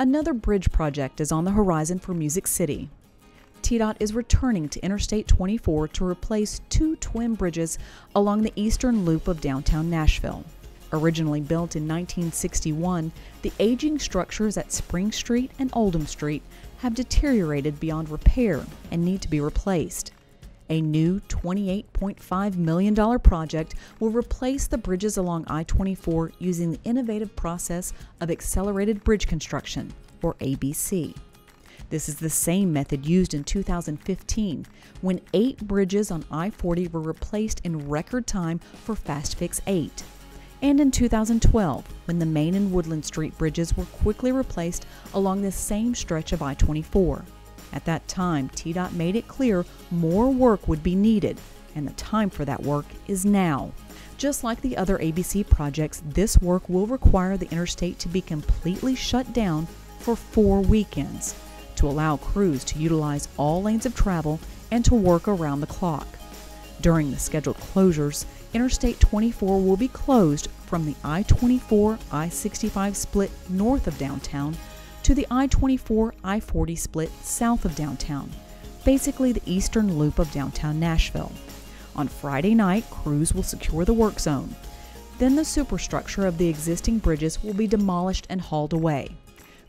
Another bridge project is on the horizon for Music City. TDOT is returning to Interstate 24 to replace two twin bridges along the eastern loop of downtown Nashville. Originally built in 1961, the aging structures at Spring Street and Oldham Street have deteriorated beyond repair and need to be replaced. A new $28.5 million project will replace the bridges along I 24 using the innovative process of accelerated bridge construction, or ABC. This is the same method used in 2015 when eight bridges on I 40 were replaced in record time for Fast Fix 8. And in 2012, when the Main and Woodland Street bridges were quickly replaced along the same stretch of I 24. At that time, TDOT made it clear more work would be needed, and the time for that work is now. Just like the other ABC projects, this work will require the interstate to be completely shut down for four weekends to allow crews to utilize all lanes of travel and to work around the clock. During the scheduled closures, Interstate 24 will be closed from the I 24 I 65 split north of downtown to the I 24 I 40 split south of downtown, basically the eastern loop of downtown Nashville. On Friday night, crews will secure the work zone. Then the superstructure of the existing bridges will be demolished and hauled away.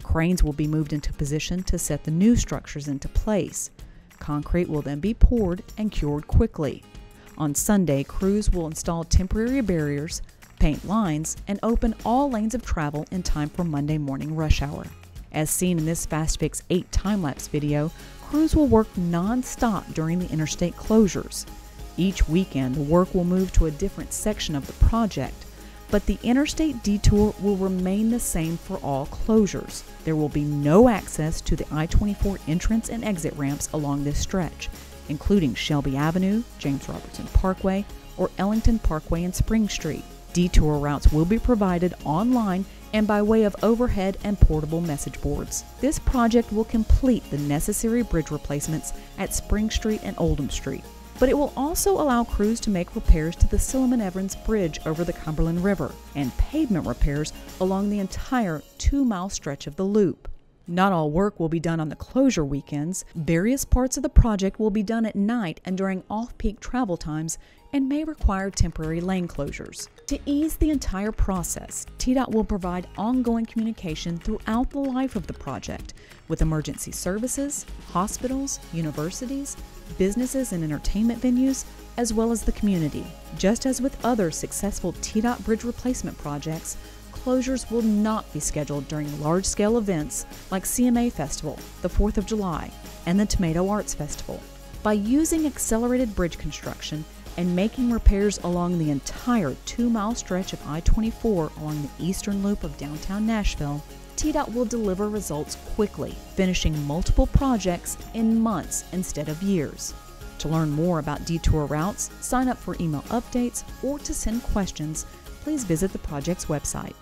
Cranes will be moved into position to set the new structures into place. Concrete will then be poured and cured quickly. On Sunday, crews will install temporary barriers, paint lines, and open all lanes of travel in time for Monday morning rush hour. As seen in this Fast Fix 8 time lapse video, crews will work non stop during the interstate closures. Each weekend, the work will move to a different section of the project, but the interstate detour will remain the same for all closures. There will be no access to the I 24 entrance and exit ramps along this stretch, including Shelby Avenue, James Robertson Parkway, or Ellington Parkway and Spring Street. Detour routes will be provided online and by way of overhead and portable message boards. This project will complete the necessary bridge replacements at Spring Street and Oldham Street, but it will also allow crews to make repairs to the Silliman Evans Bridge over the Cumberland River and pavement repairs along the entire two mile stretch of the loop. Not all work will be done on the closure weekends. Various parts of the project will be done at night and during off peak travel times and may require temporary lane closures. To ease the entire process, TDOT will provide ongoing communication throughout the life of the project with emergency services, hospitals, universities, businesses and entertainment venues, as well as the community. Just as with other successful TDOT bridge replacement projects, closures will not be scheduled during large scale events like CMA Festival, the 4th of July, and the Tomato Arts Festival. By using accelerated bridge construction and making repairs along the entire two mile stretch of I 24 along the eastern loop of downtown Nashville, TDOT will deliver results quickly, finishing multiple projects in months instead of years. To learn more about detour routes, sign up for email updates, or to send questions, please visit the project's website.